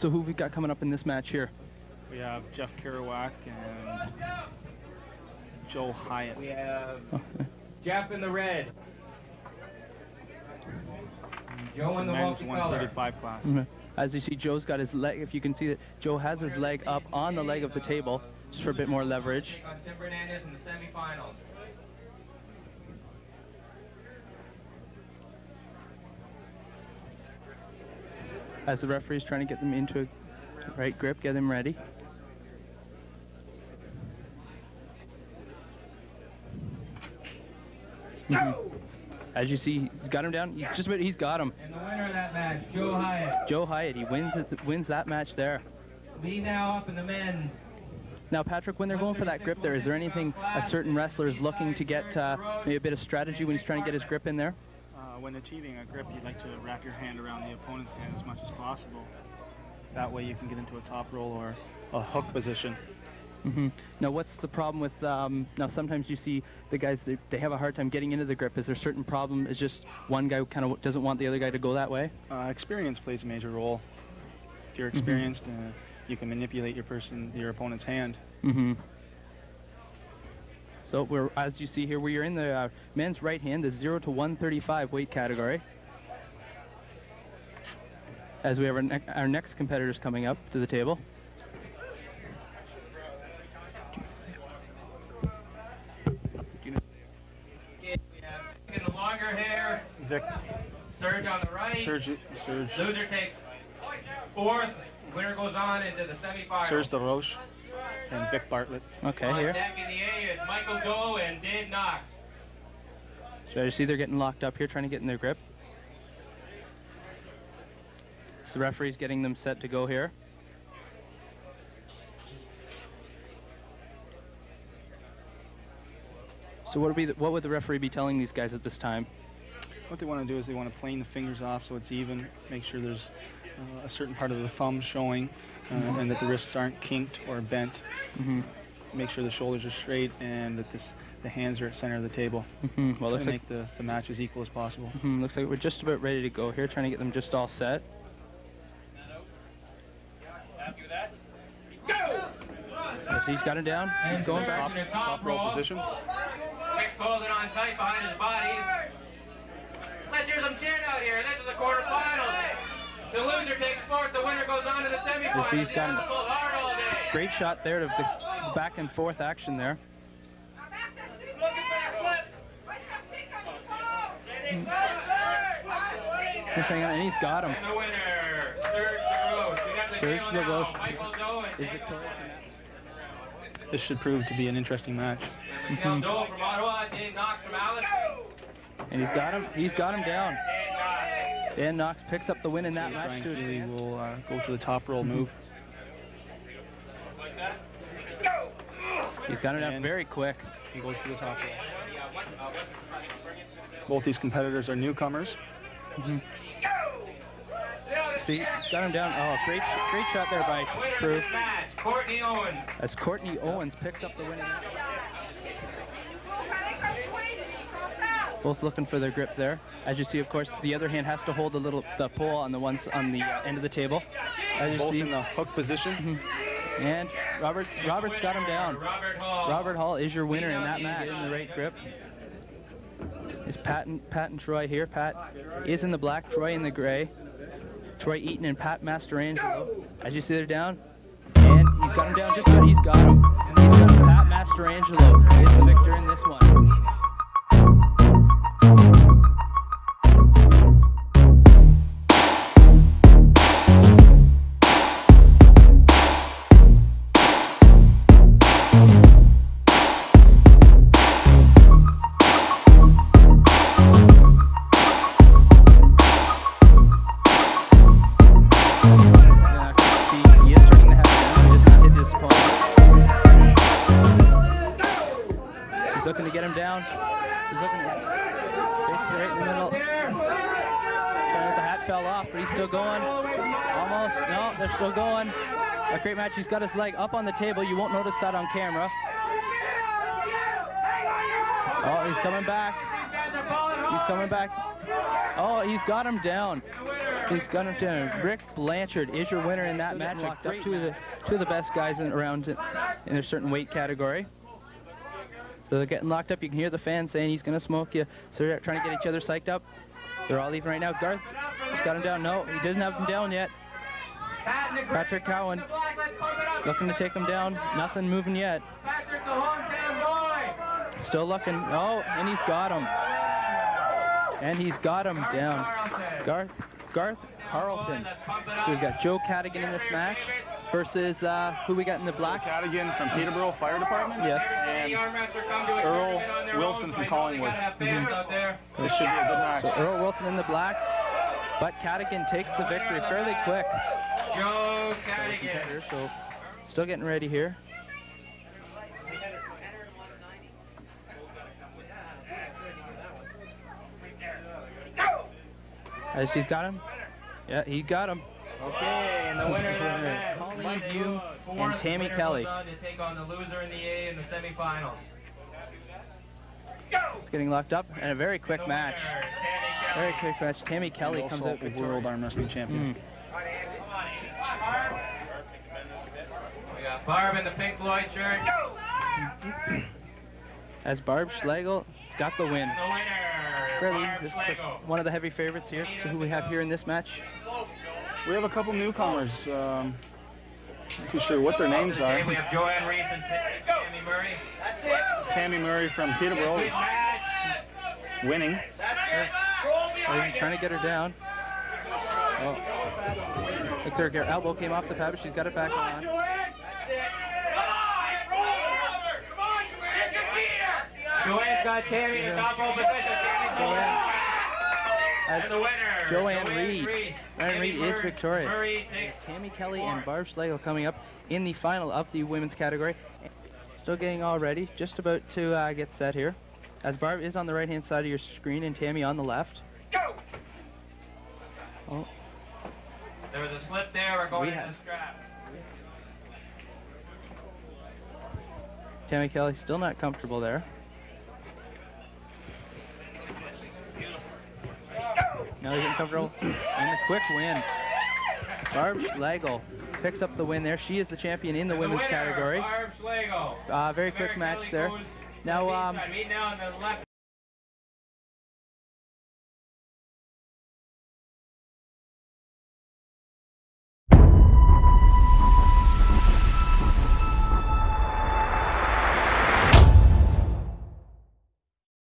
So who we got coming up in this match here? We have Jeff Kerouac and Joe Hyatt. We have Oh, Jeff in the red. Joe in the men's multicolor. 135 class. mhm. As you see, Joe's got his leg. If you can see that, Joe has his leg up on the leg of the table, just for a bit more leverage. Take on Tim Fernandez in the semifinals. As the referee is trying to get them into a right grip, get them ready. Mhm. As you see, he's got him down. He's just about, he's got him. And the winner of that match, Joe Hyatt. Joe Hyatt, he wins it, wins that match there. Lead now up in the men's. Now, Patrick, when they're going for that grip there, is there anything a certain wrestler is looking to get, uh, maybe a bit of strategy when he's trying to get his grip in there? Uh, when achieving a grip, you'd like to wrap your hand around the opponent's hand as possible. That way you can get into a top roll or a hook position. hmm Now, what's the problem with, um, now sometimes you see the guys, they, they have a hard time getting into the grip. Is there a certain problem? Is just one guy kind of doesn't want the other guy to go that way? Uh, experience plays a major role. If you're Mhm. experienced, uh, you can manipulate your person, your opponent's hand. hmm So we're, as you see here, we are in the uh, men's right hand, the 0 to 135 weight category. As we have our, ne- our next competitors coming up to the table. Okay, we have in the longer hair, Vic, Serge on the right. Surge. Serge, Loser takes fourth. Winner goes on into the semifinals. Serge DeRoche, and Vic Bartlett. Okay, on here. deck in the A is Michael Doe and Dave Knox. So you see they're getting locked up here, trying to get in their grip. So the referee's getting them set to go here. So what would be the, what would the referee be telling these guys at this time? What they want to do is they want to plane the fingers off so it's even, make sure there's uh, a certain part of the thumb showing, uh, and that the wrists aren't kinked or bent. hmm Make sure the shoulders are straight and that this, the hands are at center of the table. hmm Well, to looks like make the, the match as equal as possible. mhm, looks like we're just about ready to go here, trying to get them just all set. Happy with that? As he's got him down. He's going back. The top Top roll roll. position. Kick folded on tight behind his body. Let's hear some cheering out here. This is the quarterfinals. The loser takes fourth. The winner goes on to the semifinals. he's got him. The Apple hard all day. Great shot there to the back and forth action there. Just hang on, and he's got him. And the winner, Serge DeRoche. Serge. DeRoche and Is victorious. This should prove to be an interesting match. Miguel. Doe from Ottawa, Dave Knox from Alice. And he's got him. He's got him down. And Knox. Dan Knox picks up the win in that match Brian too. Keeley will uh, go to the top roll move. Like that. He's got him down very quick. He goes to the top roll. Both these competitors are newcomers. Mhm. See, got him down. Oh, great, great shot there by The True. Courtney Owens. As Courtney Owens picks up the win in. Both looking for their grip there. As you see, of course, the other hand has to hold the little the pole on the ones on the uh, end of the table. As you Both see, in the hook position. and Roberts Roberts got him down. Robert Hall. Robert Hall is your winner in that match. In the right grip. Is Pat and, Pat and Troy here? Pat is in the black, Troy in the gray. Troy Eaton and Pat Masterangelo. As you see, they're down. And he's got him down just about. He's got him. And he's got him. Pat Masterangelo is the victor in this one. Looking to get him down. He's looking basically right in the middle. The hat fell off, but he's still going. Almost. No, they're still going. A great match. He's got his leg up on the table. You won't notice that on camera. Oh, he's coming back. He's coming back. Oh, he's got him down. He's got him down. Rick Blanchard is your winner in that match. Locked up two of the two of the best guys in, around in a certain weight category. They're getting locked up. You can hear the fans saying he's going to smoke you. So they're trying to get each other psyched up. They're all leaving right now. Garth has got him down. No, he doesn't have him down yet. Patrick Cowan looking to take him down. Nothing moving yet. Still looking. Oh, and he's got him. And he's got him down. Garth, Garth Carlton. So we've got Joe Cadigan in this match versus uh, who we got in the black. Cadigan from Peterborough Fire Department. Yes. And arm wrestler come to Earl tournament on their Wilson from so I know they Collingwood. gotta have fans out there. This should be a good match. So Earl Wilson in the black, but Cadigan takes the victory fairly quick. Joe Cadigan. So still getting ready here. As he's got him. Yeah, he got him. Okay, and the winner of that match, Colleen Mike View Wood. and Tammy Kelly. to take on the loser in the A in the semifinals. It's getting locked up, and a very quick The match. Very quick match. Tammy Kelly comes out a victorious. world arm wrestling champion. Mm. We got Barb in the Pink Floyd shirt. As Barb Schlegel got the win. The winner, Barb easy. Of course, Schlegel. one of the heavy favorites here. So who we have here in this match? We have a couple newcomers. Um, not too sure what their names are. we have Joanne Reese and Tammy Murray. That's it. Tammy Murray from Peterborough is winning. That's it. Oh, he's trying to get her down. Oh. Looks like her elbow came off the pad, but she's got it back on. Joanne. That's it. Come on, roll over. Come on, Joanne. Get your Joanne's got Tammy in the top roll position. Tammy's going Joanne. As And the winner, Joanne Joanne Reed. Reese. Joanne Reed is victorious. Murray Tammy Kelly and Barb Schlegel coming up in the final of the women's category. Still getting all ready, just about to uh, get set here. As Barb is on the right-hand side of your screen and Tammy on the left. Go. Oh, There was a slip there. We're going We to have- the strap. Tammy Kelly still not comfortable there. Now they're getting comfortable. And the quick win. Barb Schlegel picks up the win there. She is the champion in the And women's winner, category. Barb Schlegel. Uh, very quick match there. Now, um,